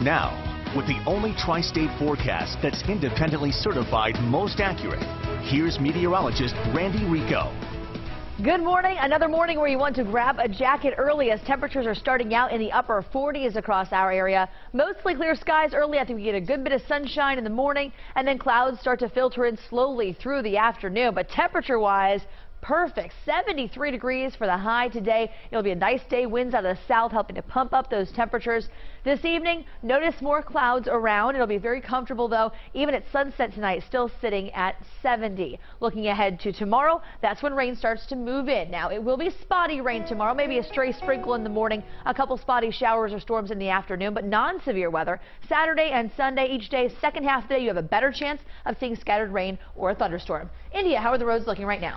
Now, with the only tri-state forecast that's independently certified most accurate, here's meteorologist Randi Rico. Good morning. Another morning where you want to grab a jacket early as temperatures are starting out in the upper 40s across our area. Mostly clear skies early. I think we get a good bit of sunshine in the morning and then clouds start to filter in slowly through the afternoon. But temperature wise, perfect. 73 degrees for the high today. It'll be a nice day. Winds out of the south helping to pump up those temperatures. This evening, notice more clouds around. It'll be very comfortable though. Even at sunset tonight, still sitting at 70. Looking ahead to tomorrow, that's when rain starts to move in. Now, it will be spotty rain tomorrow, maybe a stray sprinkle in the morning, a couple spotty showers or storms in the afternoon, but non-severe weather. Saturday and Sunday, each day, second half of the day, you have a better chance of seeing scattered rain or a thunderstorm. India, how are the roads looking right now?